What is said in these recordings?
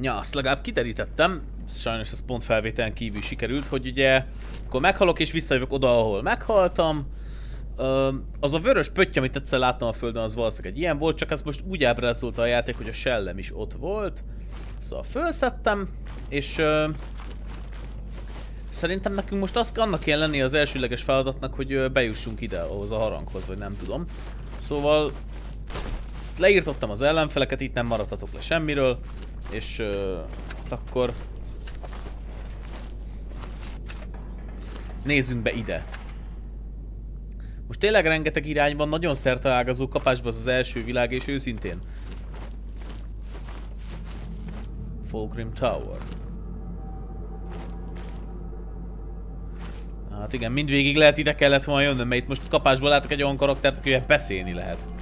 Ja, azt legalább kiderítettem, sajnos ez pont felvételen kívül sikerült, hogy ugye akkor meghalok és visszajövök oda, ahol meghaltam. Ö, az a vörös pötty, amit egyszer láttam a földön, az valószínűleg egy ilyen volt, csak ez most úgy ábrázolta a játék, hogy a sellem is ott volt. Szóval felszettem, és ö, szerintem nekünk most az, annak kell lenni az elsőleges feladatnak, hogy bejussunk ide, ahhoz a haranghoz, vagy nem tudom. Szóval leírtottam az ellenfeleket, itt nem maradhatok le semmiről, és hát akkor nézzünk be ide. Most tényleg rengeteg irányban, nagyon szerteágazó kapásban az az első világ, és őszintén. Fulgrim Tower. Hát igen, mindvégig lehet ide kellett volna jönnöm, mert itt most kapásból látok egy olyan karaktert, akivel beszélni lehet.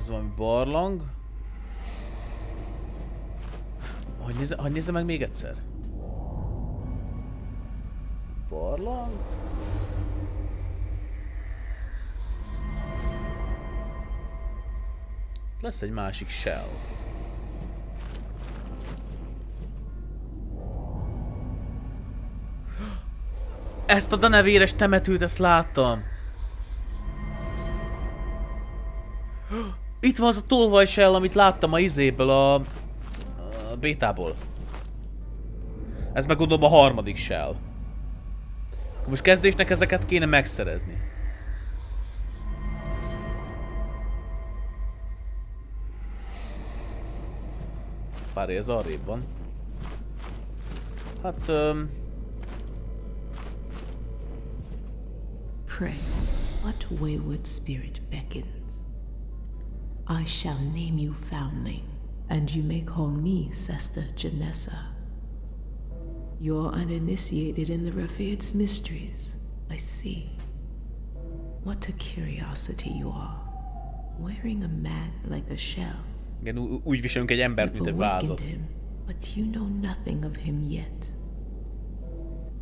Ez valami barlang. Hogy nézze, hogy nézze meg még egyszer? Barlang? Lesz egy másik shell. Ezt a danevéres temetőt, ezt láttam. Itt van az a tolvaj shell, amit láttam a izéből, a, a bétából. Ez meg gondolom a harmadik shell. Akkor most kezdésnek ezeket kéne megszerezni. Pár ez arrébb van. Hát... Um... Pray, what wayward spirit beckons? I shall name you Foundling, and you may call me Sesta Janessa. You're uninitiated in the Rafaid's mysteries, I see. What a curiosity you are. Wearing a man like a shell. Igen, ú- úgy viselünk egy embert, mint egy vázat. him, but you know nothing of him yet.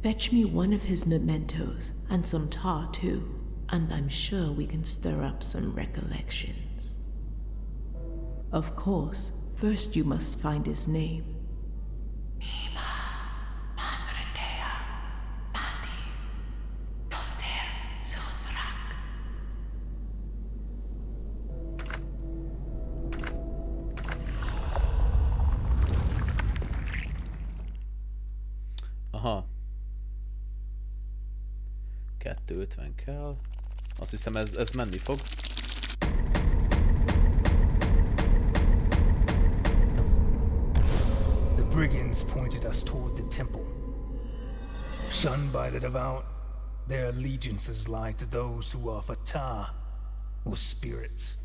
Fetch me one of his mementos and some tar too, and I'm sure we can stir up some recollections. Of course, first you must find his name. Aha. 250 kell. Azt hiszem ez, ez menni fog. Brigands pointed us toward the temple. Shunned by the devout, their allegiances lie to those who are Fatah, or spirits.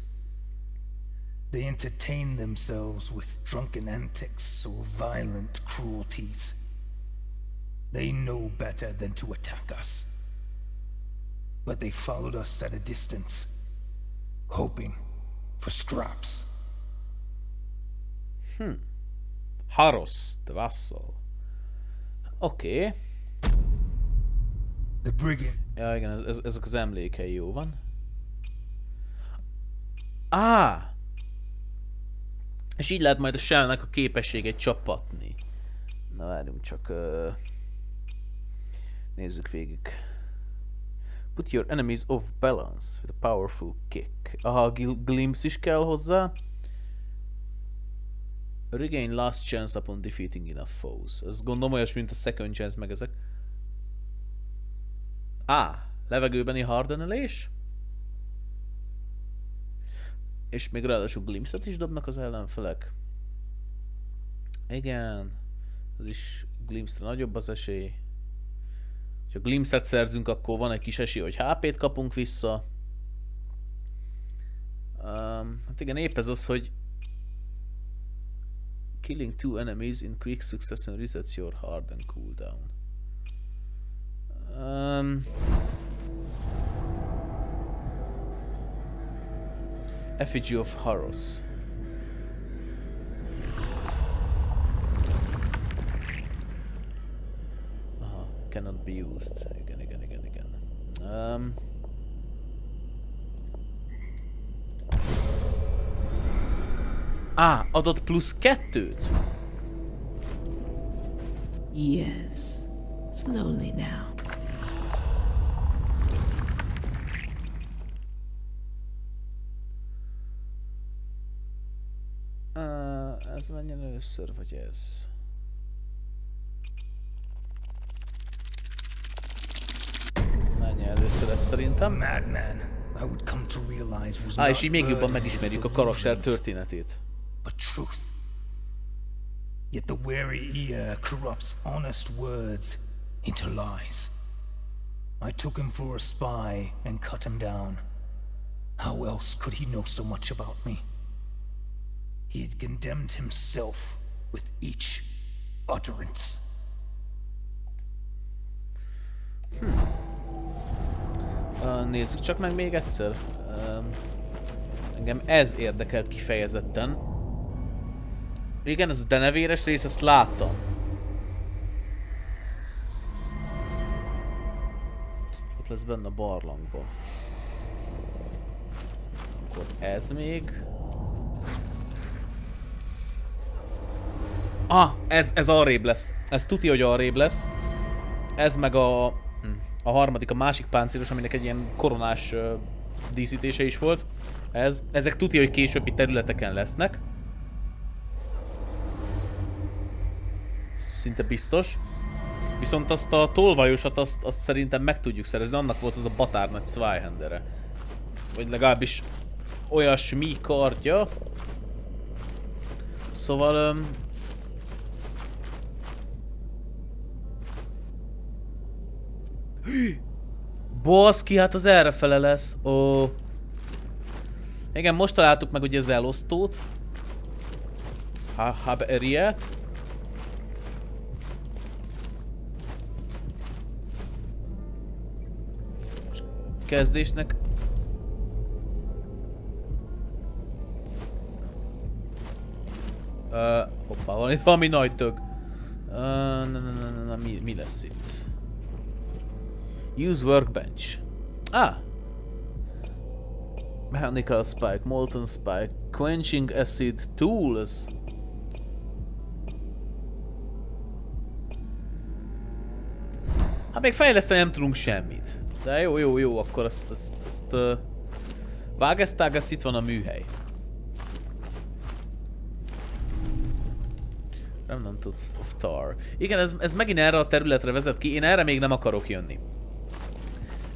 They entertain themselves with drunken antics or violent cruelties. They know better than to attack us. But they followed us at a distance, hoping for scraps. Haros, the Vassal. Oké. Okay. The brigand Ja igen, ez, ez, ezek az emlékei jó van. Á! És így lehet majd a shellnek a képességét csapatni. Na várjunk csak. Uh... Nézzük végig. Put your enemies off balance with a powerful kick. Aha, gl- glimpse is kell hozzá. Regain last chance upon defeating enough foes. Ez gondolom olyas, mint a second chance meg ezek. Á, levegőbeni hardenelés. És még ráadásul glimpse is dobnak az ellenfelek. Igen. Az is glimpse nagyobb az esély. Ha glimpse szerzünk, akkor van egy kis esély, hogy HP-t kapunk vissza. Um, hát igen, épp ez az, hogy Killing two enemies in quick succession resets your harden cooldown. Um, Effigy of Horus. Aha. cannot be used. Igen, igen, igen, igen. Um, Á, adott plusz kettőt? Yes. Slowly now. Uh, ez menjen először, vagy ez? Menjen először ez szerintem. Madman, I would come to realize was Á, és így még jobban megismerjük a karakter történetét. Truth. Yet the wary ear corrupts honest words into lies. I took him for a spy and cut him down. How else could he know so much about me? He had condemned himself with each utterance. Uh, nézzük csak meg még egyszer. Um, engem ez érdekelt kifejezetten. Igen, ez a denevéres rész, ezt láttam. Ott lesz benne a barlangba. Akkor ez még. Ah, ez, ez arrébb lesz. Ez tuti, hogy arrébb lesz. Ez meg a, hm, a harmadik, a másik páncélos, aminek egy ilyen koronás uh, díszítése is volt. Ez, ezek tuti, hogy későbbi területeken lesznek. Szinte biztos. Viszont azt a tolvajosat, azt, azt szerintem meg tudjuk szerezni, annak volt az a batár nagy Zweihandere. Vagy legalábbis olyasmi kardja. Szóval... Um, Baszki, hát az errefele lesz. Ó. Igen, most találtuk meg ugye az elosztót. Ha Haberiet. Most Kezdésnek. Uh, hoppá, van itt valami nagy tök. Na, na, na, na, na, mi, mi lesz itt? Use workbench. Ah! Mechanical spike, molten spike, quenching acid tools. Hát még fejleszteni nem tudunk semmit. De jó, jó, jó, akkor azt, azt, azt uh, Vágesztágasz, itt van a műhely. Remnant of Tar. Igen, ez, ez megint erre a területre vezet ki, én erre még nem akarok jönni.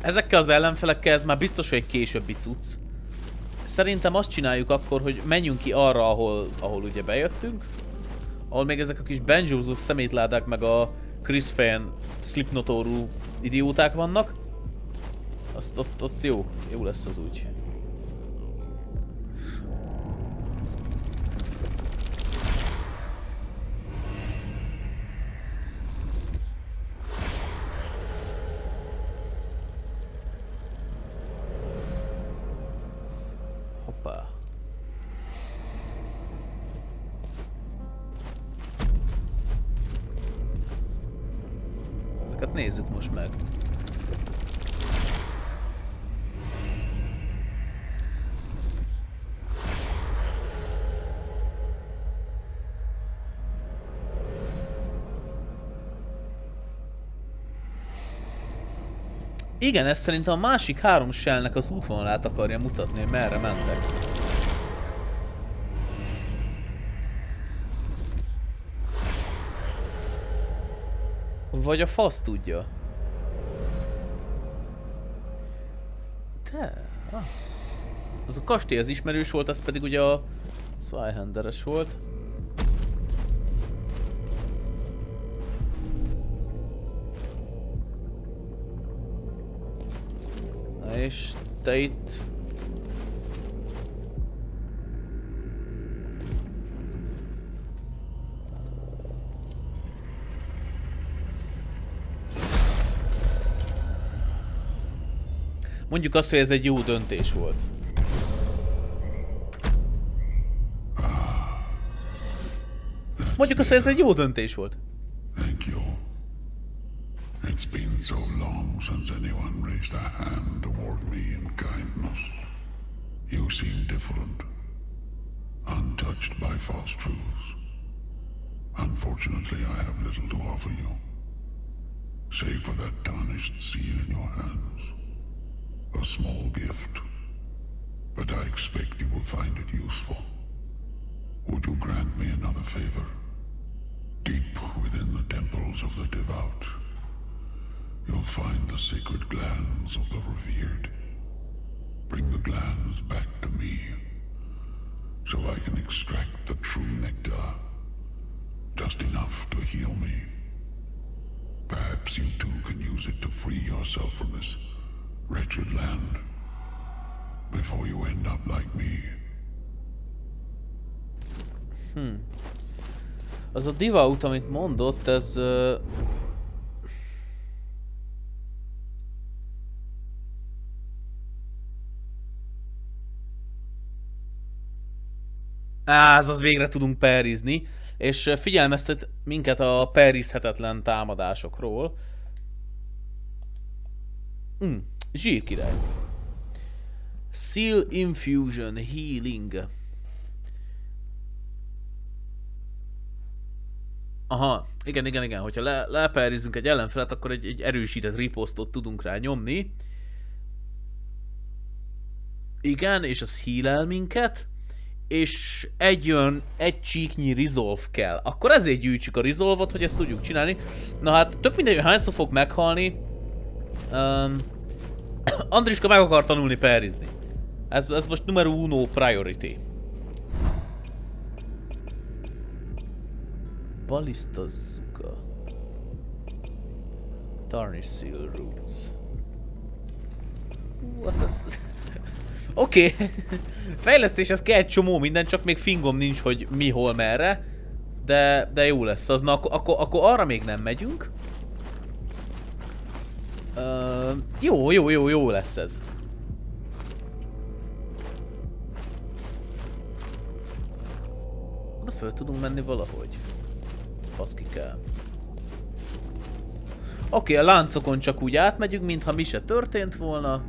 Ezekkel az ellenfelekkel ez már biztos, hogy egy későbbi cucc. Szerintem azt csináljuk akkor, hogy menjünk ki arra, ahol, ahol ugye bejöttünk. Ahol még ezek a kis benjózós szemétládák meg a Chris Fan slipnotorú idióták vannak. Azt, azt, azt jó, jó lesz az úgy. Igen, ez szerintem a másik három shellnek az útvonalát akarja mutatni, merre mentek. Vagy a fasz tudja. De, az... Az a kastély az ismerős volt, az pedig ugye a Zweihanderes volt. És te itt... Mondjuk azt, hogy ez egy jó döntés volt. Mondjuk azt, hogy ez egy jó döntés volt. Thank you. Since anyone raised a hand toward me in kindness. You seem different, untouched by false truths. Unfortunately, I have little to offer you, save for that tarnished seal in your hands. A small gift, but I expect you will find it useful. Would you grant me another favor? Deep within the temples of the devout, you'll find the sacred glands of the revered. Bring the glands back to me, so I can extract the true nectar, just enough to heal me. Perhaps you too can use it to free yourself from this wretched land, before you end up like me. Hmm. Az a Divaut, amit mondott, ez... Uh... Ez az végre tudunk perizni, és figyelmeztet minket a perizhetetlen támadásokról. Mm, zsírkirály. Seal Infusion Healing. Aha, igen, igen, igen, hogyha le, leperizünk egy ellenfelet, akkor egy, egy erősített ripostot tudunk rá nyomni. Igen, és az heal minket, és egy olyan, egy csíknyi resolve kell. Akkor ezért gyűjtsük a resolve-ot, hogy ezt tudjuk csinálni. Na hát, tök mindegy, hogy hányszor fog meghalni. Um, Andriska meg akar tanulni perizni. Ez, ez most numero uno priority. Ballista Zuka. Tarnish Seal Roots. What az? Oké. Okay. Fejlesztéshez kell egy csomó minden, csak még fingom nincs, hogy mi, hol, merre. De, de jó lesz az. Na, akkor, akkor, akkor arra még nem megyünk. Uh, jó, jó, jó, jó lesz ez. Oda föl tudunk menni valahogy. Baszki kell. Oké, okay, a láncokon csak úgy átmegyünk, mintha mi se történt volna.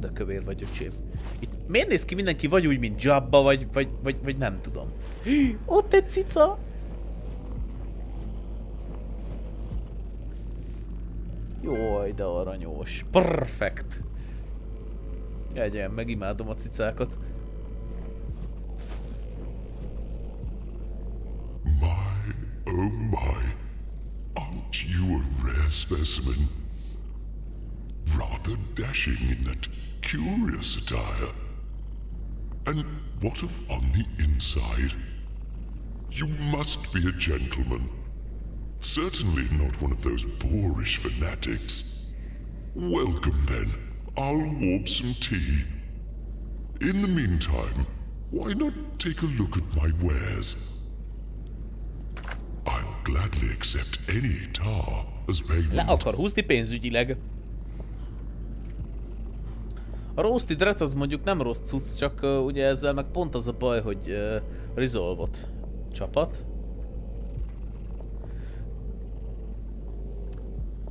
De kövér vagy, öcsém. Itt miért néz ki mindenki vagy úgy, mint Jabba, vagy, vagy, vagy, vagy nem tudom. Ott egy cica! Jaj, de aranyos. Perfekt. Egyen, megimádom a cicákat. My, oh my. Aren't you a rare specimen? Rather dashing in that curious attire. And what of on the inside? You must be a gentleman. Certainly not one of those boorish fanatics. Welcome then. I'll warm some tea. In the meantime, why not take a look at my wares? I'll gladly accept any tar as Le payment. akar húzni pénzügyileg. A Roasted Rat az mondjuk nem rossz cucc, csak uh, ugye ezzel meg pont az a baj, hogy uh, Resolve-ot csapat.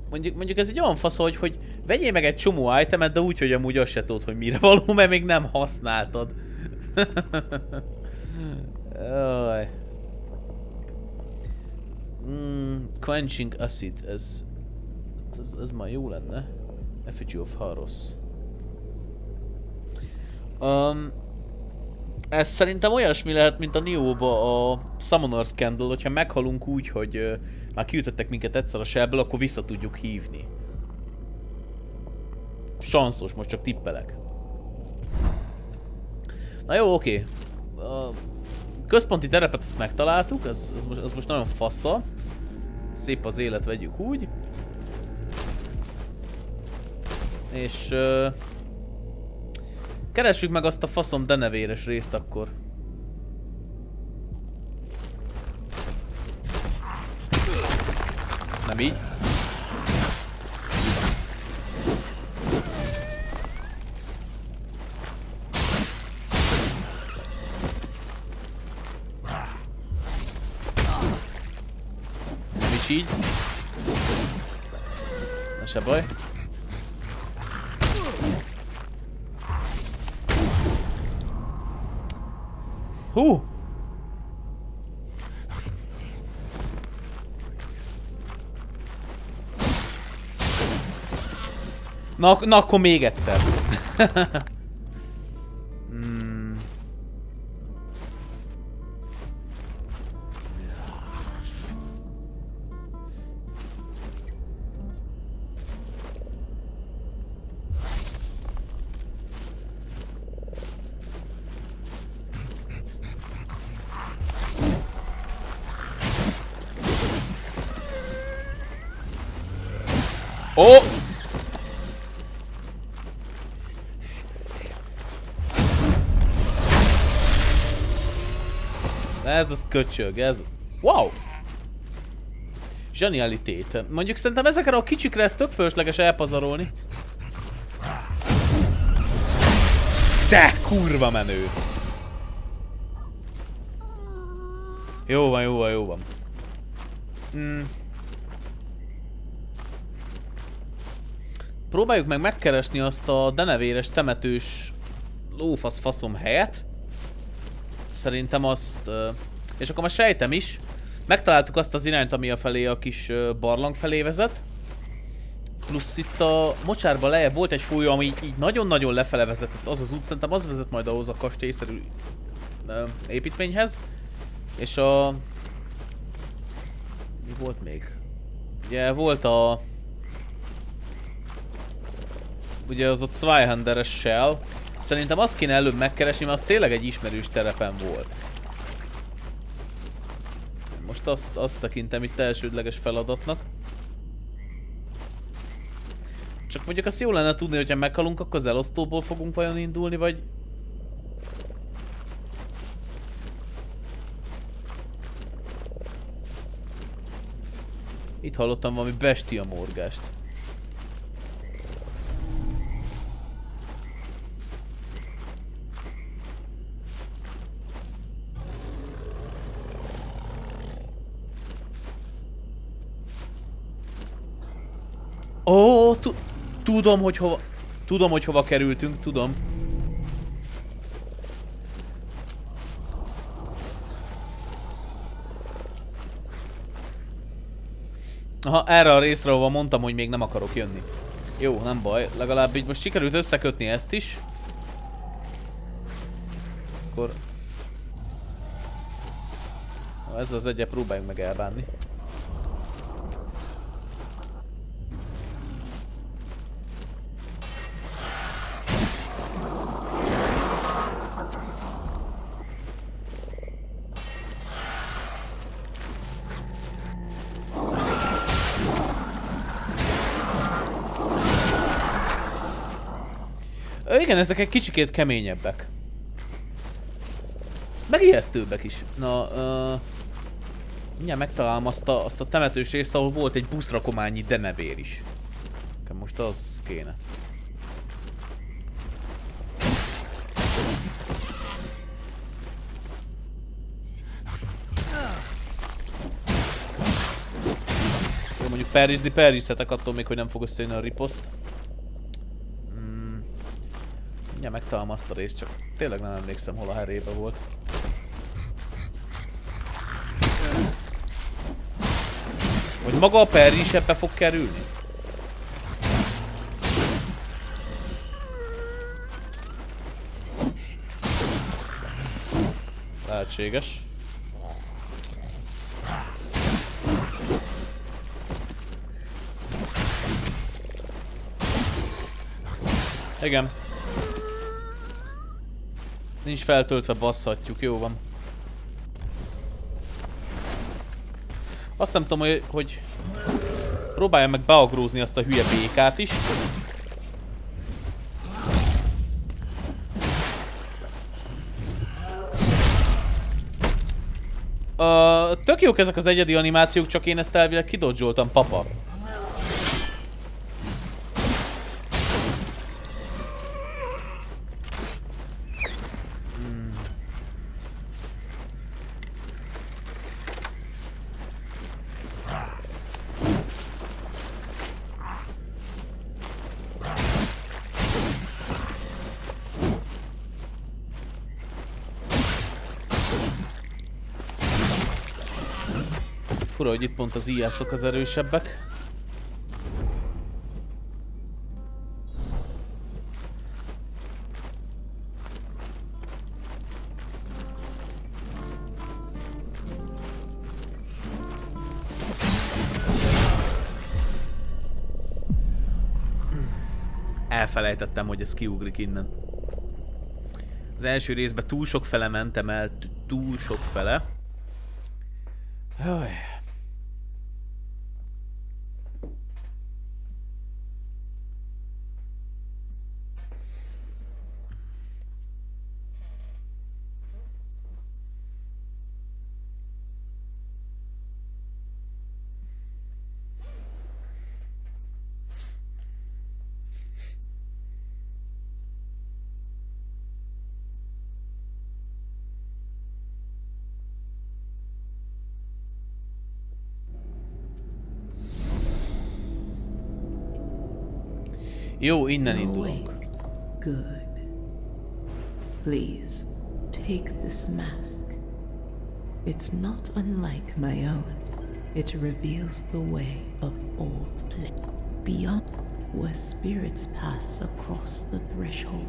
Mondjuk, mondjuk ez egy olyan fasz, hogy, hogy vegyél meg egy csomó itemet, de úgy, hogy amúgy azt se tudod, hogy mire való, mert még nem használtad. Jaj. Mm, quenching acid, ez, ez, ez már jó lenne. Effigy of Haros. Um, ez szerintem olyasmi lehet, mint a Nioh-ba a Summoner's Candle, hogyha meghalunk úgy, hogy uh, már kiütöttek minket egyszer a shellből, akkor vissza tudjuk hívni. Sanszos, most csak tippelek. Na jó, oké. A központi terepet ezt megtaláltuk, ez, ez, most, ez most nagyon fassa. Szép az élet, vegyük úgy. És... Uh, Keressük meg azt a faszom denevéres részt akkor. Nem így. Nem is így. Na se baj. Hú! Na, na akkor még egyszer. köcsög, ez... Wow! Zsenialitét. Mondjuk szerintem ezekre a kicsikre ez tök fölösleges elpazarolni. De kurva menő! Jó van, jó van, jó van. Mm. Próbáljuk meg megkeresni azt a denevéres temetős lófasz faszom helyet. Szerintem azt... És akkor már sejtem is. Megtaláltuk azt az irányt, ami a felé a kis barlang felé vezet. Plusz itt a mocsárba lejjebb volt egy folyó, ami így nagyon-nagyon lefele vezetett. Az az út szerintem az vezet majd ahhoz a kastélyszerű építményhez. És a... Mi volt még? Ugye volt a... Ugye az a Zweihanderes shell. Szerintem azt kéne előbb megkeresni, mert az tényleg egy ismerős terepen volt. Most azt, azt tekintem itt elsődleges feladatnak. Csak mondjuk azt jó lenne tudni, hogyha meghalunk, akkor az elosztóból fogunk vajon indulni, vagy... Itt hallottam valami bestia morgást. Ó, tu tudom, hogy hova... Tudom, hogy hova kerültünk, tudom. Aha, erre a részre, ahova mondtam, hogy még nem akarok jönni. Jó, nem baj. Legalább így most sikerült összekötni ezt is. Akkor... Ez az egyet próbáljunk meg elbánni. Igen, ezek egy kicsikét keményebbek. Meg ijesztőbbek is. Na, uh, mindjárt megtalálom azt a, azt a temetős részt, ahol volt egy buszrakományi denevér is. Most az kéne. Jó, mondjuk perrizni perrizhetek attól még, hogy nem fog összejönni a riposzt. Ja, megtalálom azt a részt, csak tényleg nem emlékszem, hol a herébe volt. Hogy maga a Perry is ebbe fog kerülni? Lehetséges. Igen. Nincs feltöltve, basszhatjuk, jó van. Azt nem tudom, hogy, hogy próbáljam meg beagrózni azt a hülye békát is. Uh, tök jók ezek az egyedi animációk, csak én ezt elvileg kidodzsoltam, papa. Hogy itt pont az ijászok az erősebbek. Elfelejtettem, hogy ez kiugrik innen. Az első részben túl sok fele mentem el, túl sok fele. Jaj. Jó, innen You're indulunk. awake. Good. Please, take this mask. It's not unlike my own. It reveals the way of all flesh. Beyond where spirits pass across the threshold.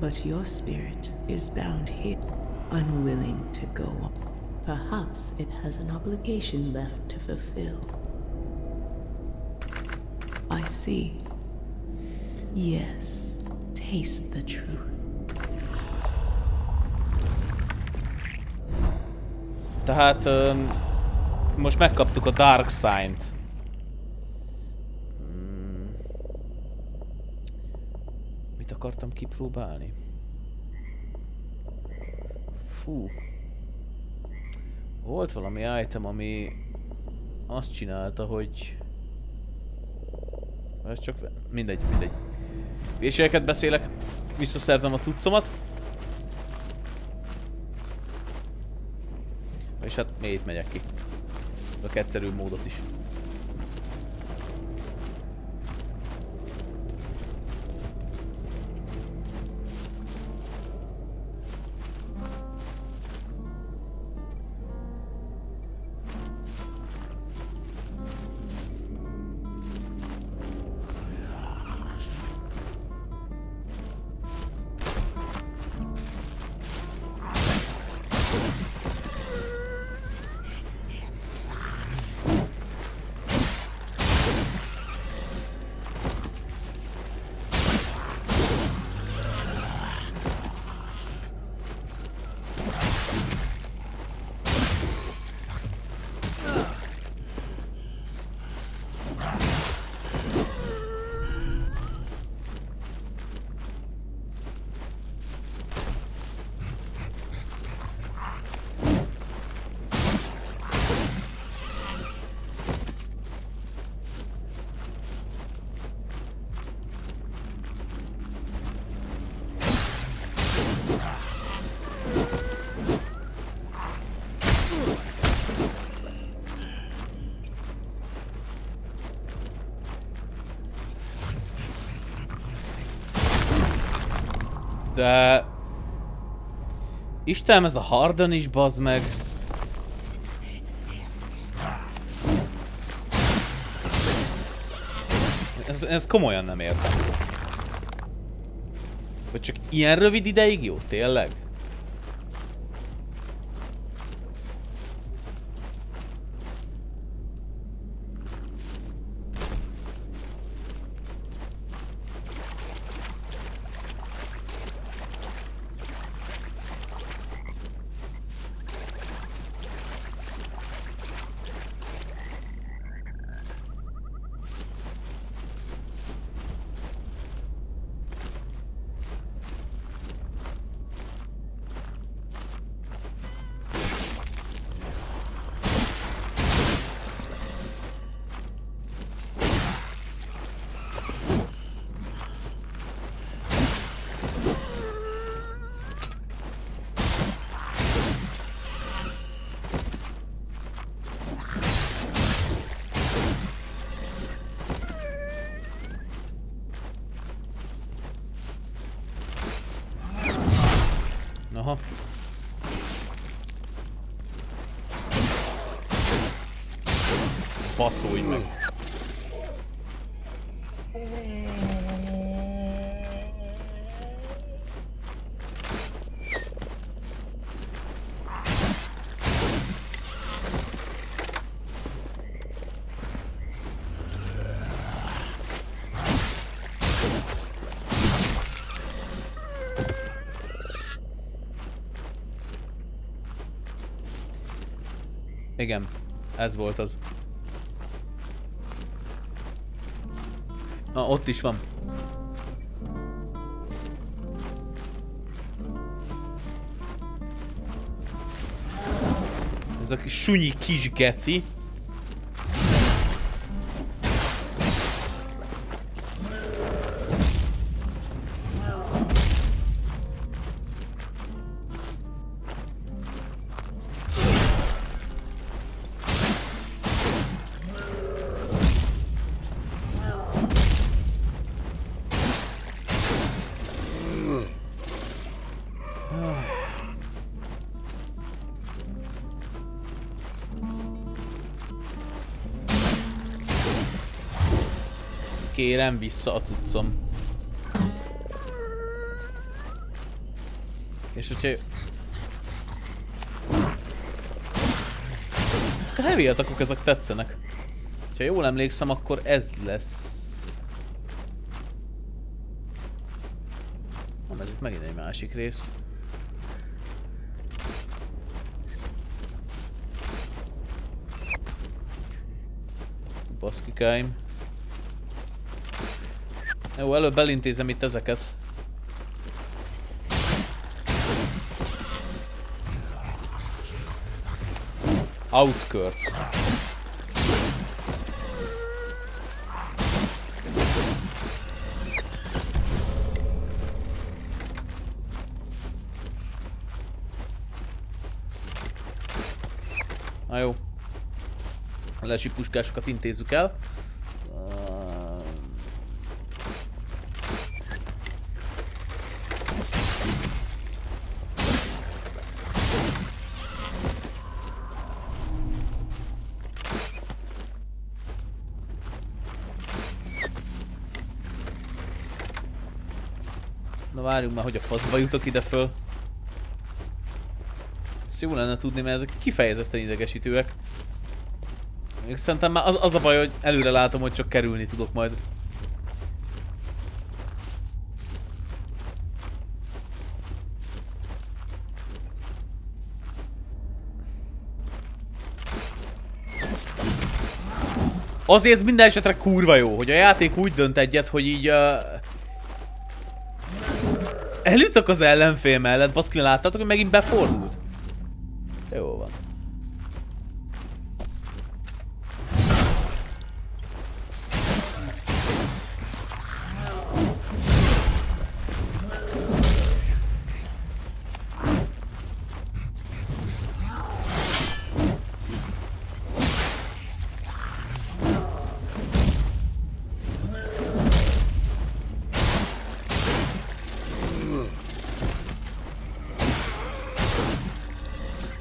But your spirit is bound here, unwilling to go on. Perhaps it has an obligation left to fulfill. I see. Yes, taste the truth. Tehát öm, most megkaptuk a Dark Sign-t. Hmm. Mit akartam kipróbálni? Fú. Volt valami item, ami azt csinálta, hogy... Ez csak... Mindegy, mindegy. Véselyeket beszélek, visszaszerzem a cuccomat. És hát még itt megyek ki. A egyszerű módot is. De... Istenem, ez a Harden is, bazd meg. Ez, ez komolyan nem értem. Vagy csak ilyen rövid ideig jó? Tényleg? Aha. Baszolj meg. Igen, ez volt az. Ott is van. Ez a kis sunyi kis geci. Kérem vissza a cuccom. És hogyha... Ezek a heavy atakok, ezek tetszenek. Ha jól emlékszem, akkor ez lesz. Nem, ez itt megint egy másik rész. Baszkikáim. Jó, előbb elintézem itt ezeket. Outskirts. Na jó. A lesi puskásokat intézzük el. Na várjunk már, hogy a faszba jutok ide föl. Ezt jó lenne tudni, mert ezek kifejezetten idegesítőek. Még szerintem már az, az a baj, hogy előre látom, hogy csak kerülni tudok majd. Azért ez minden esetre kurva jó, hogy a játék úgy dönt egyet, hogy így uh, Elütök az ellenfél mellett, baszki, láttátok, hogy megint befordult?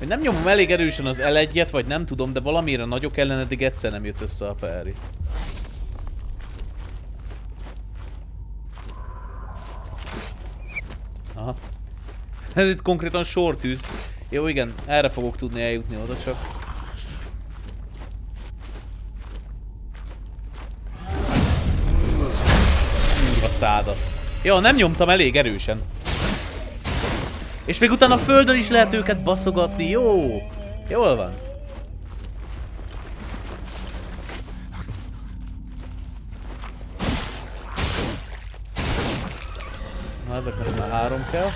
Nem nyomom elég erősen az l vagy nem tudom, de valamire nagyok ellen eddig egyszer nem jött össze a Perry. Aha. Ez itt konkrétan sortűz. Jó, igen, erre fogok tudni eljutni oda csak. Kurva szádat. Jó, nem nyomtam elég erősen. És még utána a földön is lehet őket baszogatni, jó? Jól van. Na, ezeknek már három kell.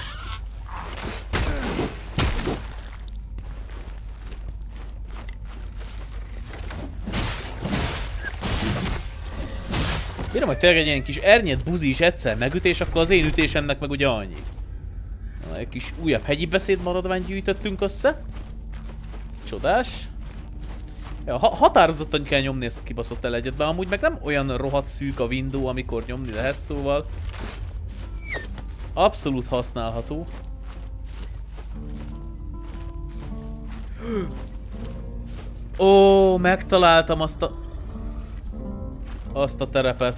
Bírom, hogy tényleg egy ilyen kis ernyet buzi is egyszer megüt, és akkor az én ütésemnek meg ugye annyi. Egy kis újabb hegyi beszéd maradványt gyűjtöttünk össze. Csodás. Ja, ha határozottan kell nyomni ezt a kibaszott el egyet, amúgy meg nem olyan rohadt szűk a window, amikor nyomni lehet, szóval abszolút használható. Ó, megtaláltam azt a... azt a terepet.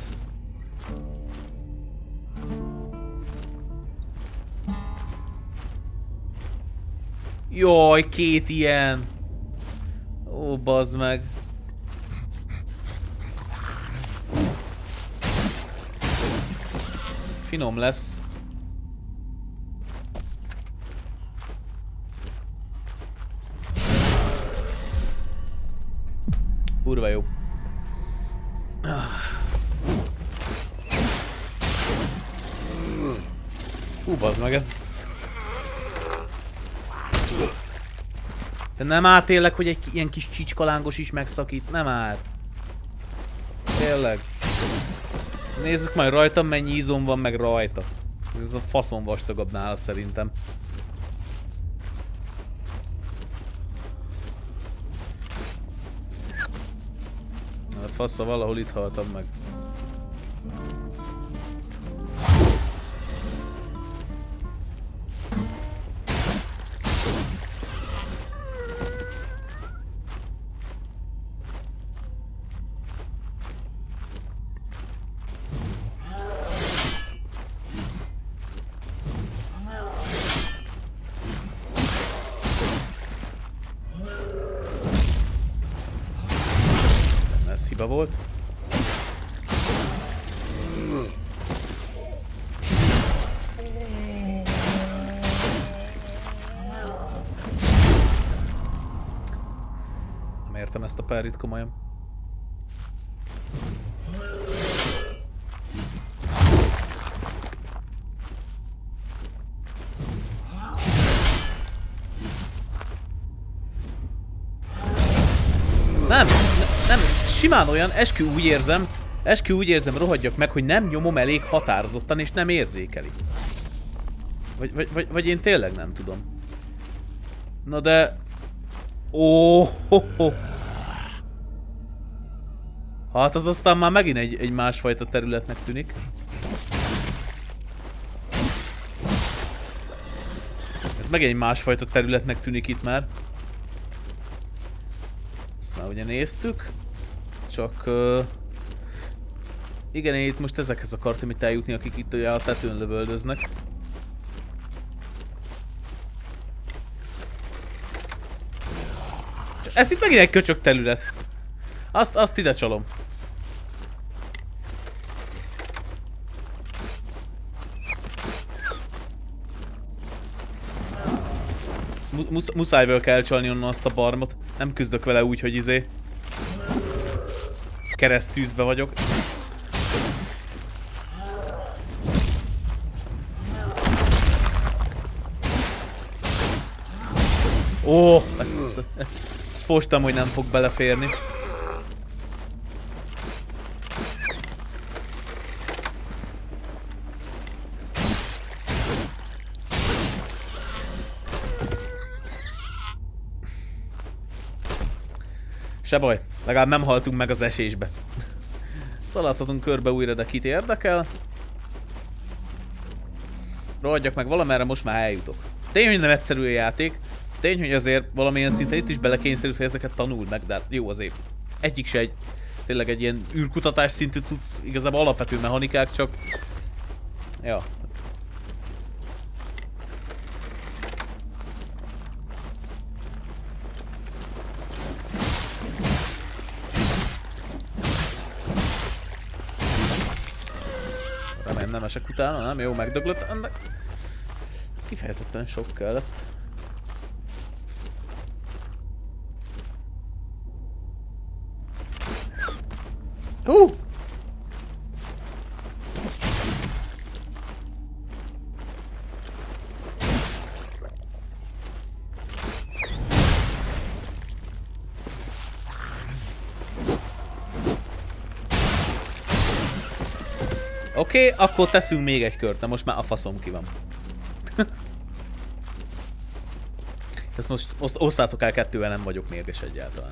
Jaj, két ilyen! Ó, bazd meg. Finom lesz. Kurva jó. Hú, bazd meg, ez... De nem áll tényleg, hogy egy ilyen kis csicskalángos is megszakít? Nem áll. Tényleg. Nézzük majd rajtam mennyi izom van meg rajta. Ez a faszon vastagabb nála szerintem. A fasza valahol itt haltam meg. A párit komolyan. Nem, ne- nem, simán olyan, eskü úgy érzem, eskü úgy érzem, rohadjak meg, hogy nem nyomom elég határozottan, és nem érzékeli. Vagy, vagy, vagy, vagy én tényleg nem tudom. Na de... Ó, ho, ho. Hát az aztán már megint egy, egy másfajta területnek tűnik. Ez megint egy másfajta területnek tűnik itt már. Ezt már ugye néztük. Csak... Uh, igen, én itt most ezekhez akartam itt eljutni, akik itt a tetőn lövöldöznek. Ez itt megint egy köcsög terület. Azt, azt ide csalom. Musz, muszáj kell csalni onnan azt a barmot. Nem küzdök vele úgy, hogy izé... Keresztűzbe vagyok. Ó, ezt, ezt fostam, hogy nem fog beleférni. Se baj, legalább nem haltunk meg az esésbe. Szaladhatunk körbe újra, de kit érdekel? Rohadjak meg valamerre, most már eljutok. Tény, hogy nem egyszerű a játék. Tény, hogy azért valamilyen szinten itt is belekényszerült, hogy ezeket tanul meg, de jó azért. Egyik se egy, tényleg egy ilyen űrkutatás szintű cucc, igazából alapvető mechanikák, csak... Ja. Nem esek utána, nem? Jó, megdöglött ennek. Kifejezetten sok kellett. Hú! Oké, okay, akkor teszünk még egy kört, de most már a faszom ki van. Ezt most osz, osszátok el kettővel, nem vagyok mérges egyáltalán.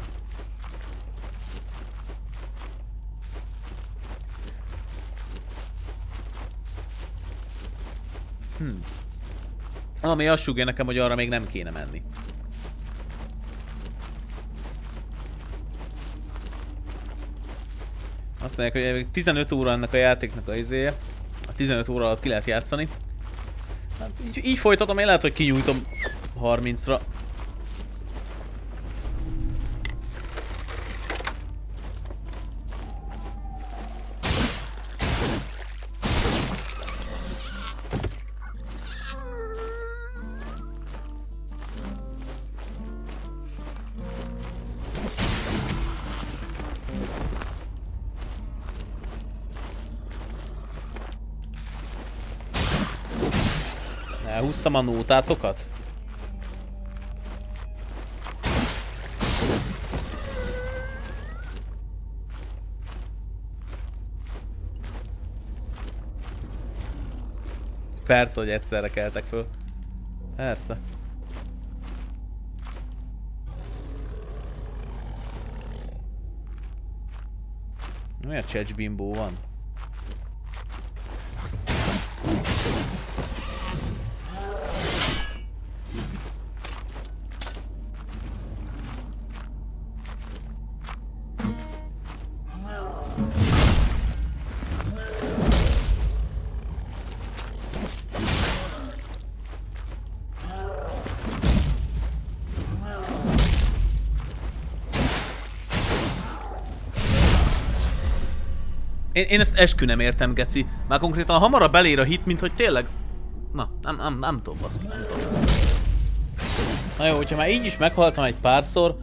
Hmm. Ami azt sugja nekem, hogy arra még nem kéne menni. Azt mondják, hogy 15 óra ennek a játéknak a izéje. A 15 óra alatt ki lehet játszani. Hát így, így folytatom, én lehet, hogy kinyújtom 30-ra. A nótátokat? Persze, hogy egyszerre keltek föl. Persze. Miért csecsbimbó van? Én, én ezt eskü nem értem, Geci. Már konkrétan hamarabb belér a hit, mint hogy tényleg... Na, nem, nem, nem tudom, baszki, nem tudom. Na jó, hogyha már így is meghaltam egy párszor,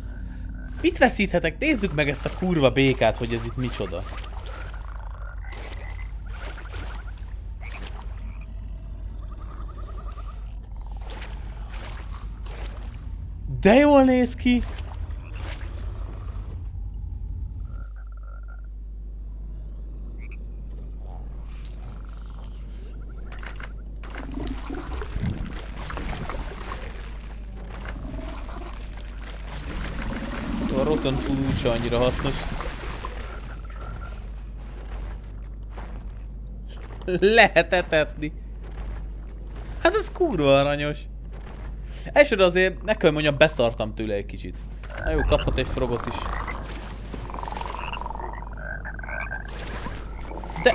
mit veszíthetek? Nézzük meg ezt a kurva békát, hogy ez itt micsoda. De jól néz ki! A úgyse annyira hasznos. Lehet etetni. Hát ez kurva aranyos. Elsőre azért, ne kell mondjam, beszartam tőle egy kicsit. Na jó, kaphat egy frogot is. De,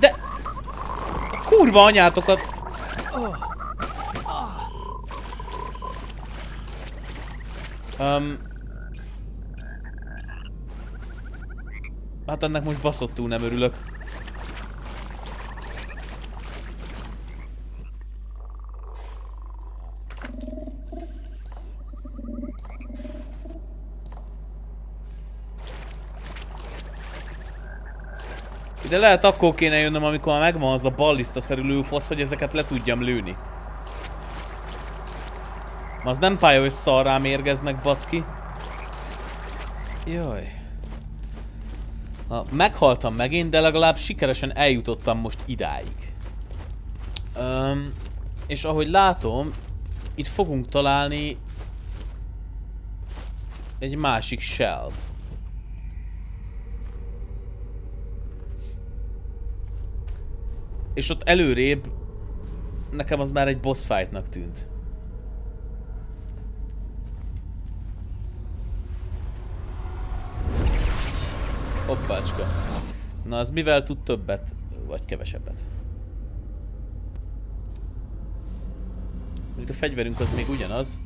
de... A kurva anyátokat... Um, hát ennek most baszottul nem örülök. De lehet akkor kéne jönnöm, amikor már megvan az a ballista-szerű lőfosz, hogy ezeket le tudjam lőni. Az nem pálya, hogy szarrá mérgeznek, baszki. Jaj. Na, meghaltam megint, de legalább sikeresen eljutottam most idáig. Um, és ahogy látom, itt fogunk találni egy másik shell. És ott előrébb nekem az már egy boss fightnak tűnt. Hoppácska. Na az mivel tud többet, vagy kevesebbet? Mondjuk a fegyverünk az még ugyanaz.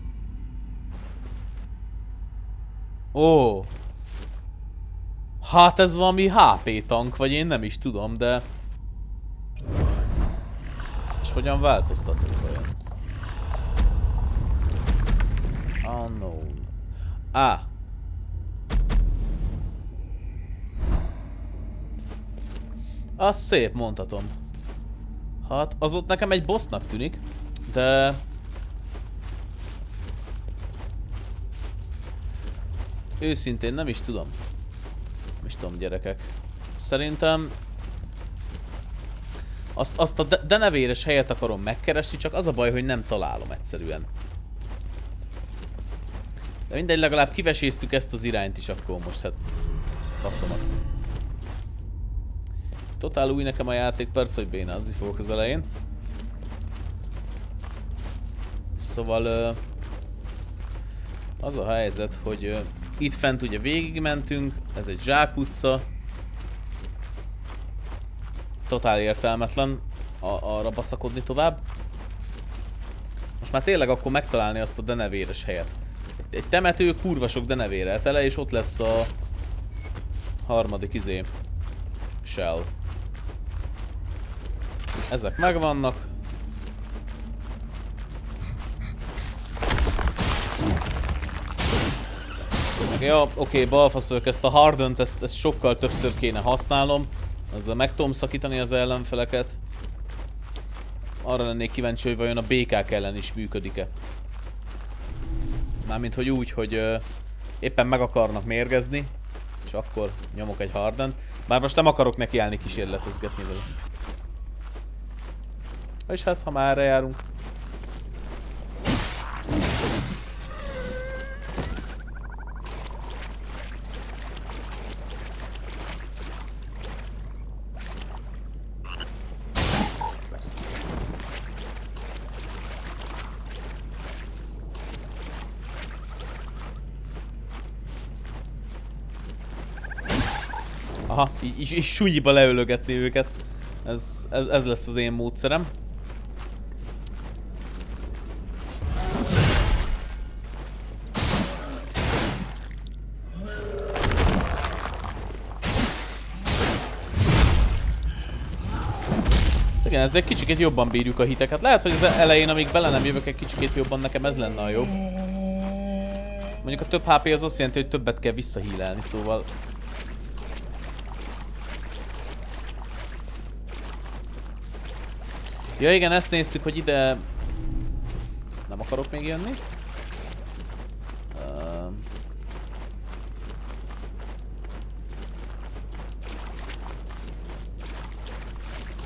Ó. Hát ez valami HP tank, vagy én nem is tudom, de... És hogyan változtatunk olyan? Unknown. Ah. Az szép, mondhatom. Hát, az ott nekem egy bossnak tűnik, de... Őszintén nem is tudom. Nem is tudom, gyerekek. Szerintem... Azt, azt a de denevéres helyet akarom megkeresni, csak az a baj, hogy nem találom egyszerűen. De mindegy, legalább kiveséztük ezt az irányt is akkor most, hát... Faszomat. Totál új nekem a játék, persze, hogy bénázni fogok az elején. Szóval... Az a helyzet, hogy itt fent ugye végigmentünk, ez egy zsákutca. totál értelmetlen a, arra baszakodni tovább. Most már tényleg akkor megtalálni azt a denevéres helyet. Egy temető kurva sok denevére tele, és ott lesz a harmadik izé. Shell. Ezek megvannak. Meg ja, oké, okay, balfaszolok, ezt a Hardent, ezt, ezt sokkal többször kéne használnom. Ezzel meg tudom szakítani az ellenfeleket. Arra lennék kíváncsi, hogy vajon a békák ellen is működik-e. Mármint, hogy úgy, hogy ö, éppen meg akarnak mérgezni, és akkor nyomok egy Hardent. Bár most nem akarok neki állni kísérletezgetni vele. És hát, ha már erre járunk. Aha, így, így, így leölögetni őket. Ez, ez, ez lesz az én módszerem. Ezzel kicsikét jobban bírjuk a hiteket. Lehet, hogy az elején, amíg bele nem jövök egy kicsikét jobban, nekem ez lenne a jobb. Mondjuk a több HP az azt jelenti, hogy többet kell visszahílelni, szóval Ja igen, ezt néztük, hogy ide... Nem akarok még jönni.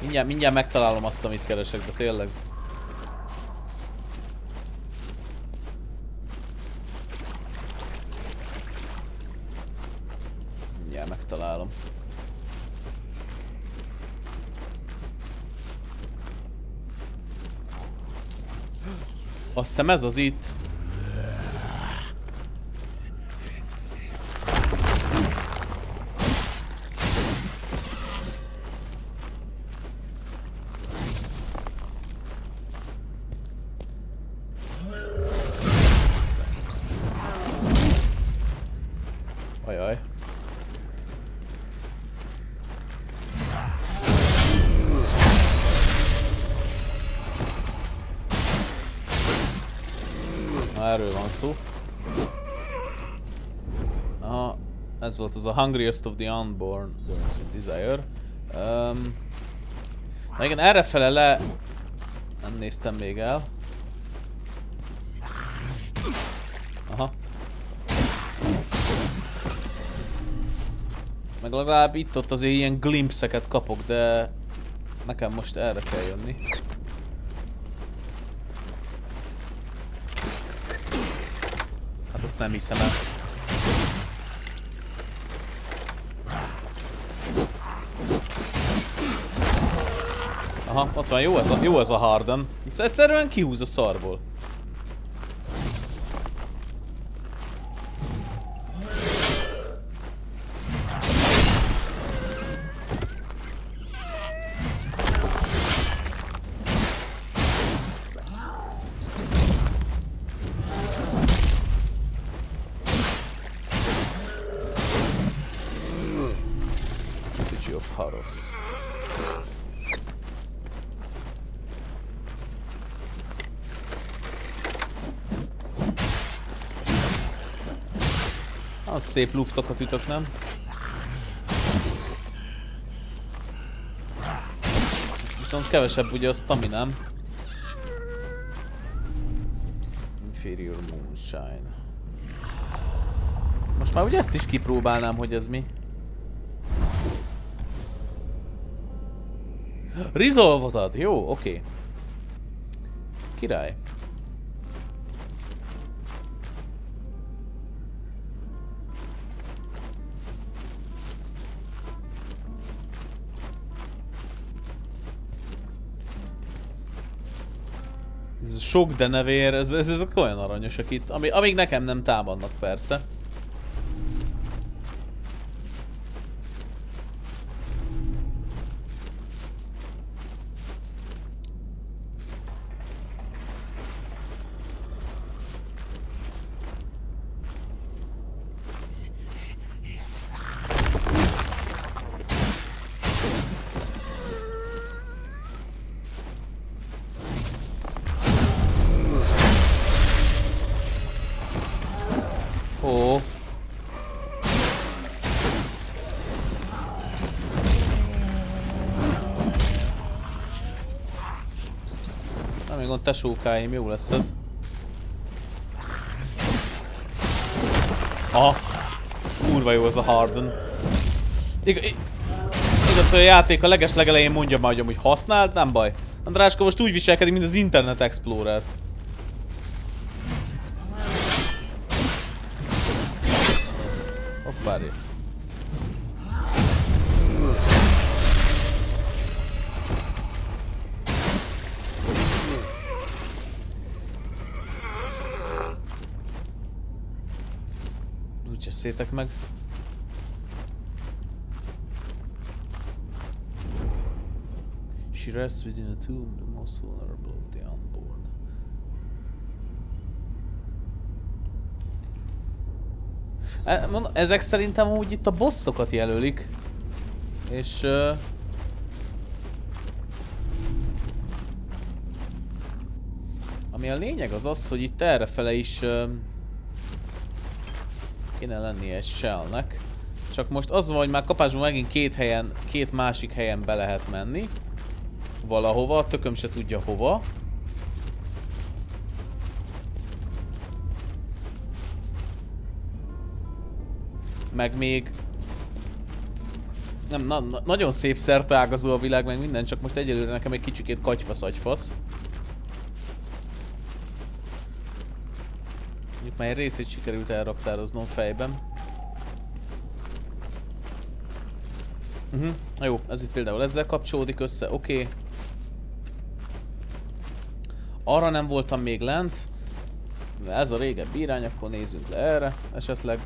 Mindjárt, mindjárt megtalálom azt, amit keresek, de tényleg. Mindjárt megtalálom. Azt hiszem ez az itt. Ez volt az a Hungriest of the Unborn Burns with Desire. Um, na igen, erre fele le... Nem néztem még el. Aha. Meg legalább itt-ott azért ilyen glimpseket kapok, de nekem most erre kell jönni. Hát azt nem hiszem el. Aha, ott van, jó ez a, jó ez a Harden. Egyszerűen kihúz a szarból. Szép luftokat ütök, nem? Viszont kevesebb ugye a staminám. Inferior Moonshine. Most már ugye ezt is kipróbálnám, hogy ez mi. Resolve-ot jó, oké. Okay. Király. Sok denevér, ez, ez, ezek olyan aranyosak itt, ami, amíg nekem nem támadnak persze. Ó. Na még gond tesókáim, lesz ez. Aha. Kurva jó ez a Harden. Ig ig igaz, hogy a játék a leges legelején mondja majd, hogy használt, nem baj. Andráska most úgy viselkedik, mint az Internet Explorer. Szétek meg. She rests within a tomb, the most vulnerable of the unborn. E, mondom, ezek szerintem úgy itt a bosszokat jelölik. És... Uh, ami a lényeg az az, hogy itt errefele is uh, kéne lennie egy shellnek. Csak most az van, hogy már kapásban megint két helyen, két másik helyen be lehet menni valahova, tököm se tudja hova. Meg még... Nem, na, na, nagyon szép szerteágazó a világ, meg minden, csak most egyelőre nekem egy kicsikét kagyfasz egy részét sikerült elraktároznom fejben. Uh -huh. Jó, ez itt például ezzel kapcsolódik össze, oké. Okay. Arra nem voltam még lent. De ez a régebbi irány, akkor nézzünk le erre esetleg.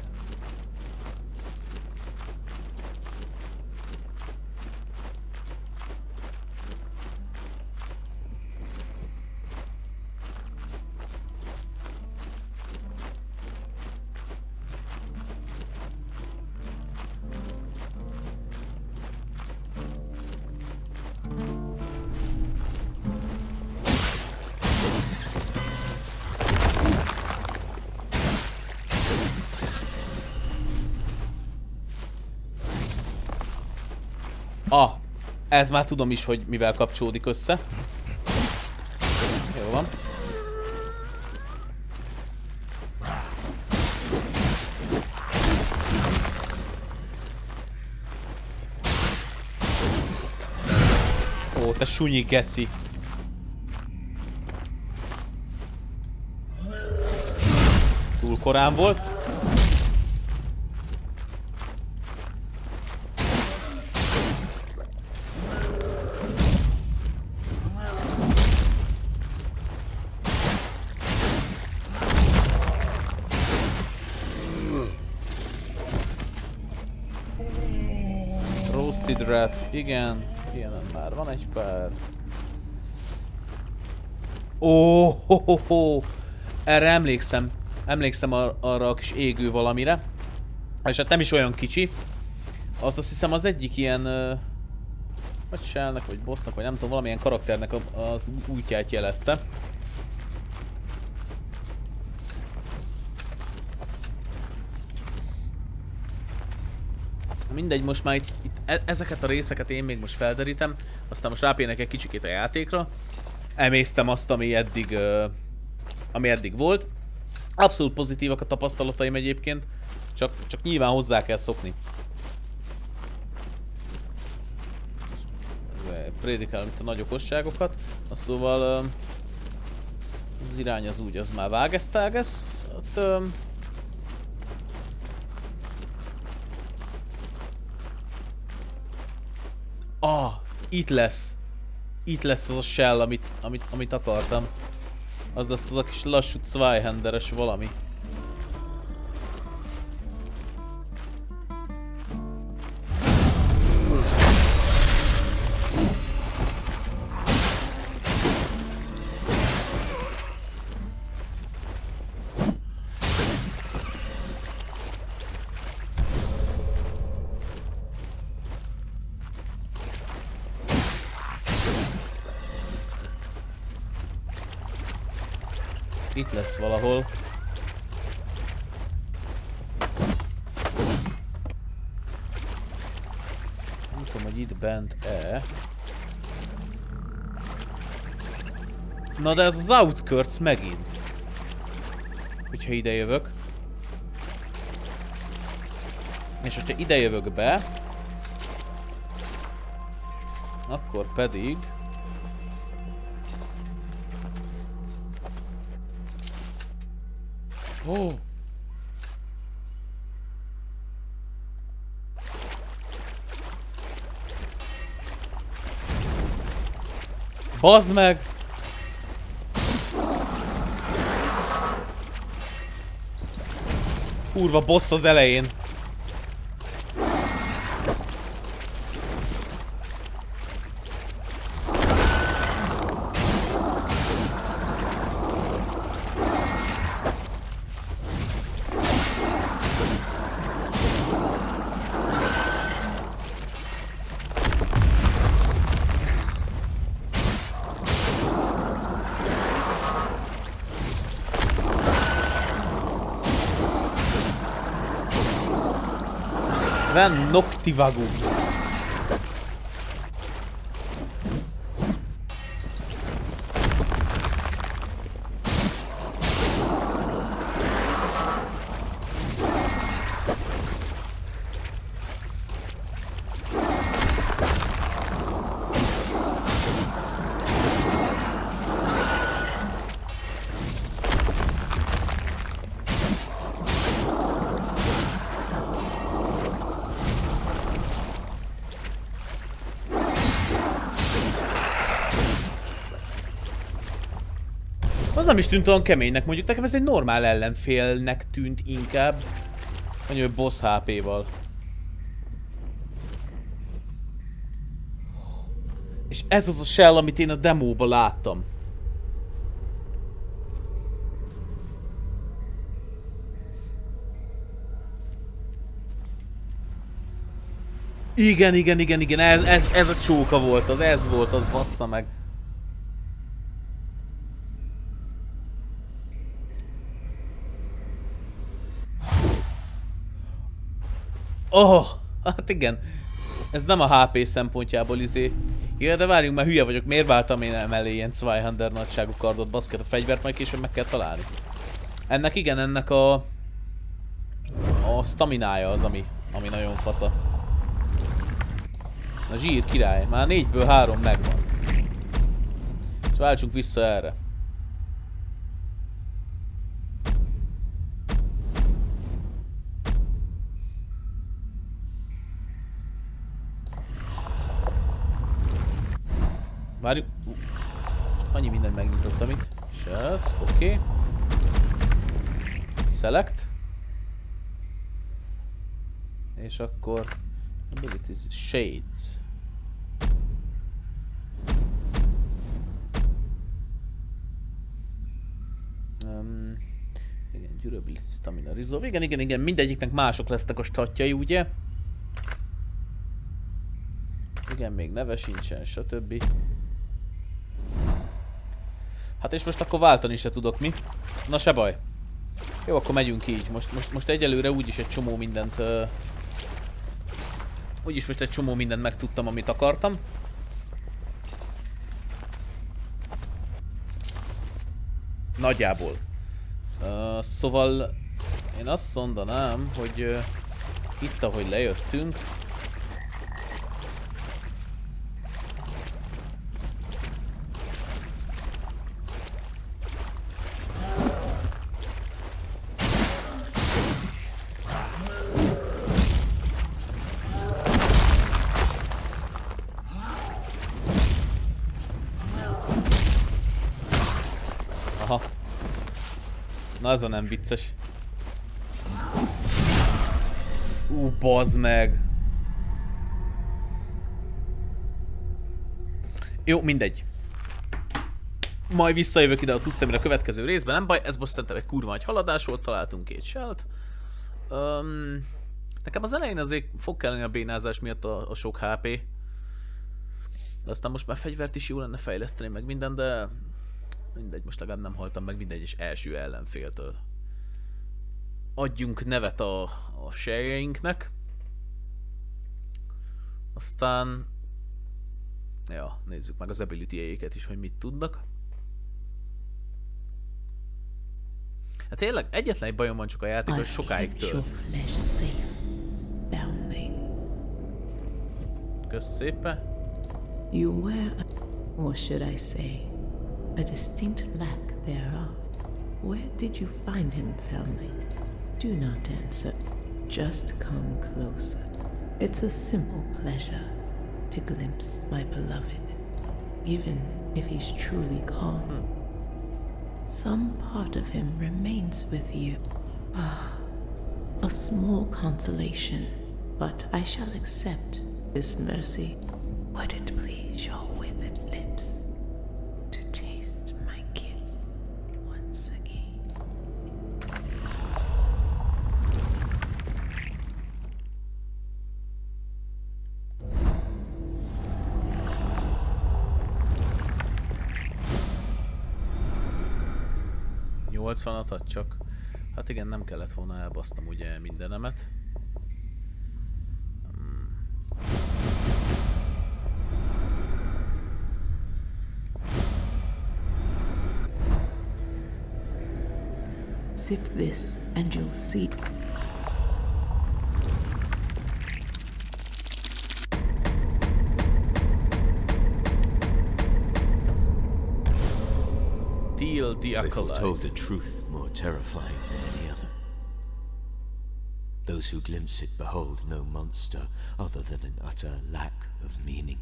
Ez már tudom is, hogy mivel kapcsolódik össze. Jó van. Ó, te sunyi geci. Túl korán volt. Igen. Ilyen már van egy pár. Ó, oh, ho, ho. Erre emlékszem. Emlékszem ar arra a kis égő valamire. És hát nem is olyan kicsi. Az azt hiszem az egyik ilyen... Uh, vagy shellnek, vagy bossnak, vagy nem tudom, valamilyen karakternek az útját jelezte. Mindegy, most már itt, itt e ezeket a részeket én még most felderítem, aztán most rápének egy kicsikét a játékra. Emésztem azt, ami eddig, uh, ami eddig volt. Abszolút pozitívak a tapasztalataim egyébként, csak, csak nyilván hozzá kell szokni. Prédikálom itt a nagy okosságokat. Na, szóval uh, az irány az úgy, az már vágesztágesz. Ott, uh, Ah, itt lesz. Itt lesz az a shell, amit, amit, amit akartam. Az lesz az a kis lassú Zweihanderes valami. lesz valahol. Nem tudom, hogy itt bent-e. Na de ez az outskirts megint. Hogyha ide jövök. És hogyha ide jövök be, akkor pedig... Oh! Bazd meg! Kurva boss az elején. Van tűnt olyan keménynek, mondjuk nekem ez egy normál ellenfélnek tűnt inkább. Mondjuk boss HP-val. És ez az a shell, amit én a demóban láttam. Igen, igen, igen, igen, ez, ez, ez a csóka volt, az ez volt, az bassza meg. Oh, hát igen. Ez nem a HP szempontjából izé. Ja, de várjunk, mert hülye vagyok. Miért váltam én mellé ilyen Zweihander nagyságú kardot, baszket a fegyvert, majd később meg kell találni. Ennek igen, ennek a... A staminája az, ami, ami nagyon fasza. A zsír király. Már négyből három megvan. És váltsunk vissza erre. Várjuk. Annyi mindent megnyitottam itt. És ez, oké. Okay. Select. És akkor... Abilities, Shades. Um, igen, durability, stamina, resolve. Igen, igen, igen, mindegyiknek mások lesznek a statjai, ugye? Igen, még neve sincsen, stb. Hát és most akkor váltani se tudok, mi? Na se baj. Jó, akkor megyünk így. Most, most, most egyelőre úgyis egy csomó mindent... Uh, úgyis most egy csomó mindent megtudtam, amit akartam. Nagyjából. Uh, szóval én azt mondanám, hogy uh, itt ahogy lejöttünk, Na ez a nem vicces. Ú, bazd meg. Jó, mindegy. Majd visszajövök ide a cuccemre a következő részben, nem baj, ez most szerintem egy kurva nagy haladás volt, találtunk két shellt. Um, nekem az elején azért fog kelleni a bénázás miatt a, a sok HP. De aztán most már fegyvert is jó lenne fejleszteni, meg minden, de Mindegy, most legalább nem haltam meg mindegy és első ellenféltől. Adjunk nevet a, a sejeinknek. Aztán... Ja, nézzük meg az ability is, hogy mit tudnak. Hát tényleg egyetlen egy bajom van csak a játék, hogy sokáig tölt. Kösz szépen. You wear, or should I say, a distinct lack thereof. Where did you find him, family? Do not answer. Just come closer. It's a simple pleasure to glimpse my beloved, even if he's truly gone. Hmm. Some part of him remains with you. Ah, a small consolation, but I shall accept this mercy. Would it please your 80-at, ad csak. Hát igen, nem kellett volna, elbasztam ugye mindenemet. Sip this and you'll see. Teal the They told the truth more terrifying than any other. Those who glimpse it behold no monster other than an utter lack of meaning.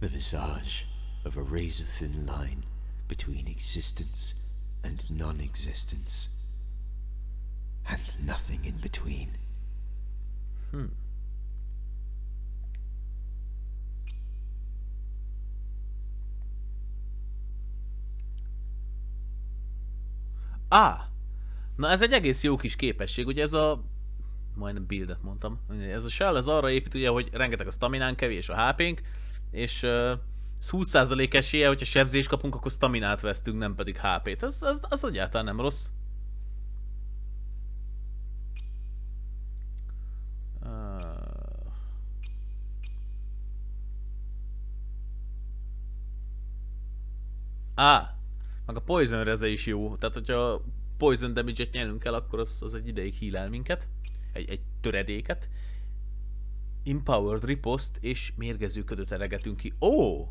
The visage of a razor-thin line between existence and non-existence. And nothing in between. Hmm. Ah! Na ez egy egész jó kis képesség, ugye ez a... Majdnem buildet mondtam. Ez a shell, ez arra épít ugye, hogy rengeteg a staminán, kevés a HP-nk, és uh, 20% esélye, hogyha sebzést kapunk, akkor staminát vesztünk, nem pedig HP-t. Ez, ez, ez egyáltalán nem rossz. Á, meg a Poison reze is jó. Tehát, hogyha Poison damage-et nyelünk el, akkor az, az egy ideig hílel minket. Egy, egy töredéket. Empowered Ripost és mérgező ködöt eregetünk ki. Ó! Oh!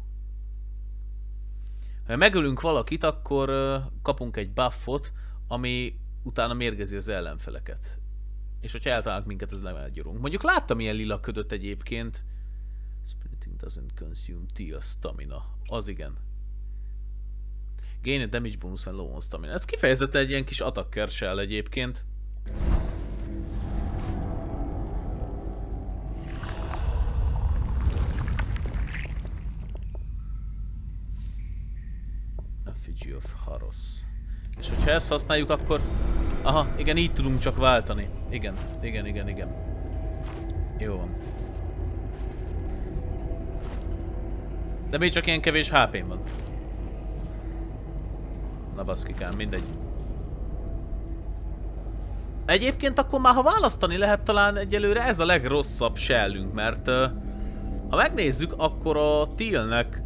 Ha megölünk valakit, akkor kapunk egy buffot, ami utána mérgezi az ellenfeleket. És hogyha eltalálnak minket, ez nem elgyurunk. Mondjuk láttam ilyen lila ködöt egyébként. Sprinting doesn't consume teal stamina. Az igen. Gain a damage bonus when low on stamina. Ez kifejezetten egy ilyen kis attacker egyébként. Effigy of Haros. És hogyha ezt használjuk, akkor... Aha, igen, így tudunk csak váltani. Igen, igen, igen, igen. Jó van. De még csak ilyen kevés HP-n van. Na mindegy. Egyébként akkor már ha választani lehet talán egyelőre ez a legrosszabb shellünk, mert ha megnézzük, akkor a Tilnek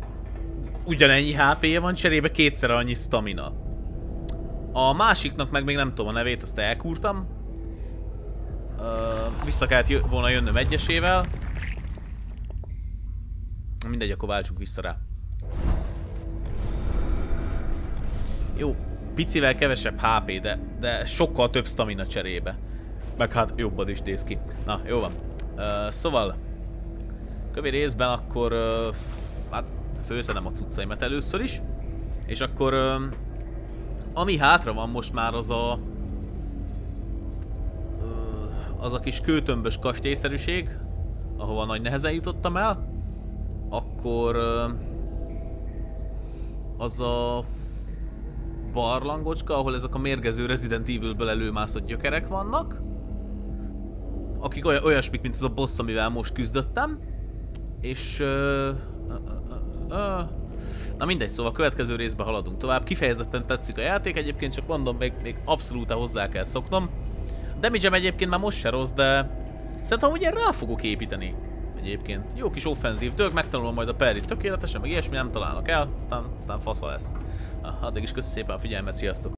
ugyanennyi HP-je van, cserébe kétszer annyi stamina. A másiknak meg még nem tudom a nevét, azt elkúrtam. Uh, vissza kellett volna jönnöm egyesével. Mindegy, akkor váltsuk vissza rá. Picivel kevesebb HP, de, de sokkal több stamina cserébe. Meg hát jobban is néz ki. Na, jó van. Uh, szóval, kövi részben akkor, uh, hát főzedem a cuccaimat először is. És akkor, uh, ami hátra van most már az a, uh, az a kis kőtömbös kastélyszerűség, ahova nagy nehezen jutottam el. Akkor uh, az a barlangocska, ahol ezek a mérgező Resident Evil-ből előmászott gyökerek vannak. Akik oly olyasmik, mint ez a boss, amivel most küzdöttem. És... Uh, uh, uh, Na mindegy, szóval a következő részbe haladunk tovább. Kifejezetten tetszik a játék, egyébként csak mondom, még, még abszolút hozzá kell szoknom. damage egyébként már most se rossz, de szerintem ugye rá fogok építeni. Egyébként jó kis offenzív dolog, megtanulom majd a perrit tökéletesen, meg ilyesmi nem találnak el, aztán, aztán fasza lesz. Addig is köszi szépen a figyelmet, sziasztok!